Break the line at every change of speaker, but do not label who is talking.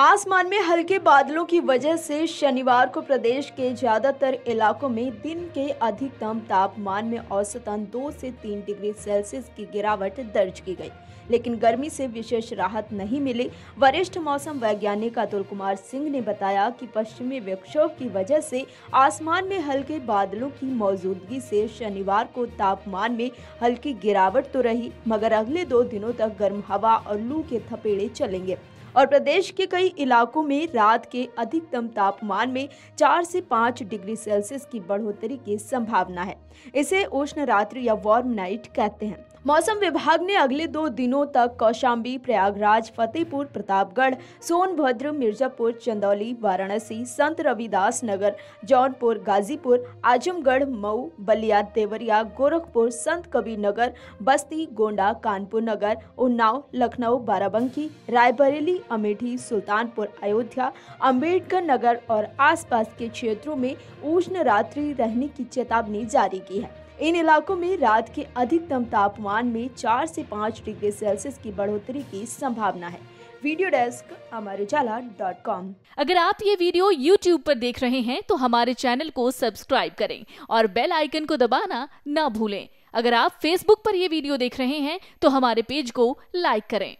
आसमान में हल्के बादलों की वजह से शनिवार को प्रदेश के ज़्यादातर इलाकों में दिन के अधिकतम तापमान में औसतन दो से तीन डिग्री सेल्सियस की गिरावट दर्ज की गई। लेकिन गर्मी से विशेष राहत नहीं मिली। वरिष्ठ मौसम वैज्ञानिक अतुल कुमार सिंह ने बताया कि पश्चिमी विक्षोभ की वजह से आसमान में हल्के बादलों की मौजूदगी से शनिवार को तापमान में हल्की गिरावट तो रही, मगर अगले दो दिनों तक गर्म हवा और लू के थपेड़े चलेंगे। और प्रदेश के कई इलाकों में रात के अधिकतम तापमान में चार से पाँच डिग्री सेल्सियस की बढ़ोतरी की संभावना है। इसे उष्ण रात्रि या वार्म नाइट कहते हैं। मौसम विभाग ने अगले दो दिनों तक कौशाम्बी, प्रयागराज, फतेहपुर, प्रतापगढ़, सोनभद्र, मिर्जापुर, चंदौली, वाराणसी, संत रविदास नगर, जौनपुर, गाजीपुर, आजमगढ़, मऊ, बलिया, देवरिया, गोरखपुर, संत कबीर नगर, बस्ती, गोंडा, कानपुर नगर, उन्नाव, लखनऊ, बाराबंकी, रायबरेली, अमेठी, सुल्तानपुर, अयोध्या अंबेडकर नगर और आसपास के क्षेत्रों में उष्ण रात्रि रहने की चेतावनी जारी की है। इन इलाकों में रात के अधिकतम तापमान में चार से पाँच डिग्री सेल्सियस की बढ़ोतरी की संभावना है। वीडियो डेस्क हमारे उजाला डॉट कॉम।
अगर आप ये वीडियो YouTube पर देख रहे हैं तो हमारे चैनल को सब्सक्राइब करें और बेल आइकन को दबाना ना भूलें। अगर आप Facebook पर यह वीडियो देख रहे हैं तो हमारे पेज को लाइक करें।